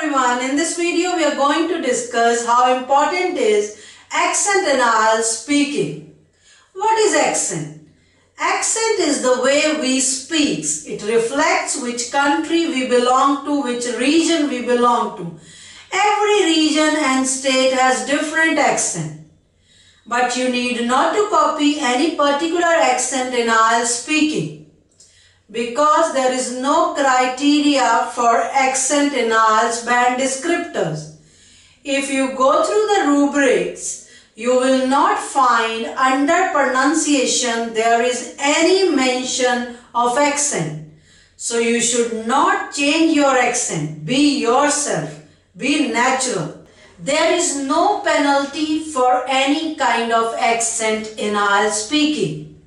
everyone, in this video we are going to discuss how important is accent in IELTS speaking. What is accent? Accent is the way we speak. It reflects which country we belong to, which region we belong to. Every region and state has different accent. But you need not to copy any particular accent in IELTS speaking because there is no criteria for accent in IELTS band descriptors. If you go through the rubrics, you will not find under pronunciation there is any mention of accent. So you should not change your accent. Be yourself. Be natural. There is no penalty for any kind of accent in IELTS speaking.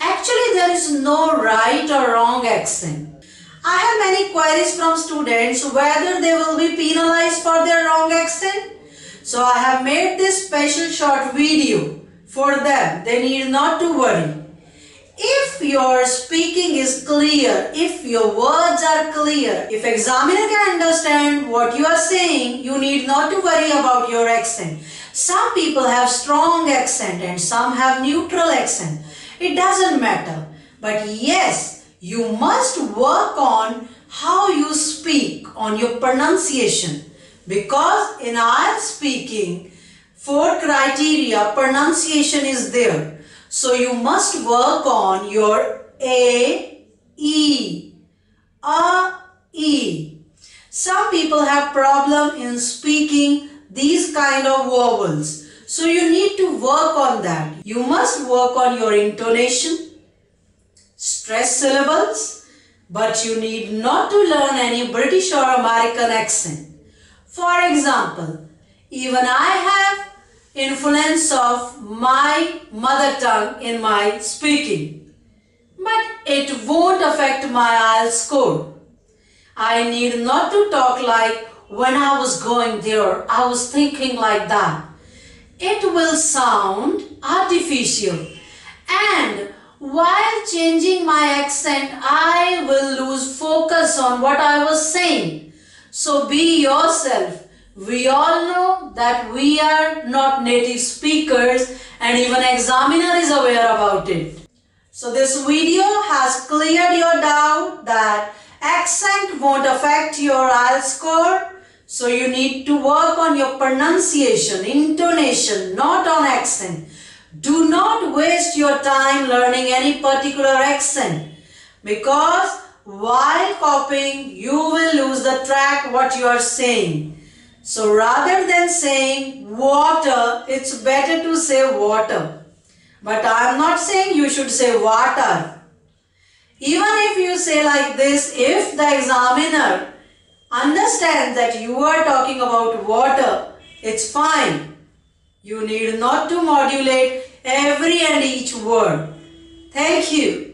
Actually, there is no right or wrong accent. I have many queries from students whether they will be penalized for their wrong accent. So I have made this special short video for them. They need not to worry. If your speaking is clear, if your words are clear, if examiner can understand what you are saying, you need not to worry about your accent. Some people have strong accent and some have neutral accent. It doesn't matter. But yes, you must work on how you speak, on your pronunciation. Because in our speaking, four criteria, pronunciation is there. So you must work on your A, E, A, E. Some people have problem in speaking these kind of vowels. So you need to work on that. You must work on your intonation, stress syllables, but you need not to learn any British or American accent. For example, even I have influence of my mother tongue in my speaking, but it won't affect my IELTS score. I need not to talk like when I was going there, I was thinking like that it will sound artificial and while changing my accent I will lose focus on what I was saying. So be yourself. We all know that we are not native speakers and even examiner is aware about it. So this video has cleared your doubt that accent won't affect your IELTS score so you need to work on your pronunciation, intonation, not on accent. Do not waste your time learning any particular accent because while copying you will lose the track what you are saying. So rather than saying water, it's better to say water. But I am not saying you should say water. Even if you say like this, if the examiner Understand that you are talking about water. It's fine. You need not to modulate every and each word. Thank you.